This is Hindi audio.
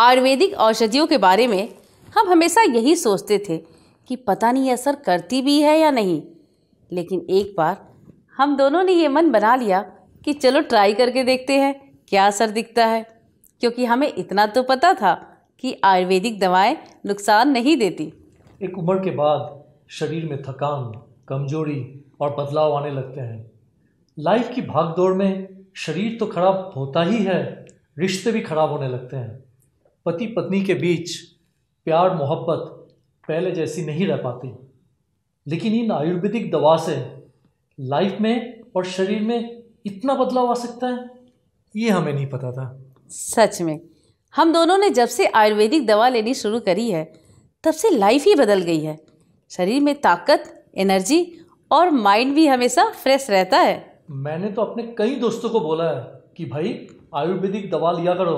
आयुर्वेदिक औषधियों के बारे में हम हमेशा यही सोचते थे कि पता नहीं असर करती भी है या नहीं। लेकिन एक बार हम दोनों ने ये मन बना लिया कि चलो ट्राई करके देखते हैं क्या असर दिखता है। क्योंकि हमें इतना तो पता था कि आयुर्वेदिक दवाएँ नुकसान नहीं देती। एक उम्र के बाद शरीर में थकान, कमज़ोरी और बदलाव आने लगते हैं। लाइफ की भागदौड़ में शरीर तो खराब होता ही है, रिश्ते भी खराब होने लगते हैं। पति पत्नी के बीच प्यार मोहब्बत पहले जैसी नहीं रह पाती। लेकिन इन आयुर्वेदिक दवा से लाइफ में और शरीर में इतना बदलाव आ सकता है? ये हमें नहीं पता था। सच में। हम दोनों ने जब से आयुर्वेदिक दवा लेनी शुरू करी है तब से लाइफ ही बदल गई है। शरीर में ताकत एनर्जी और माइंड भी हमेशा फ्रेश रहता है। मैंने तो अपने कई दोस्तों को बोला है कि भाई आयुर्वेदिक दवा लिया करो।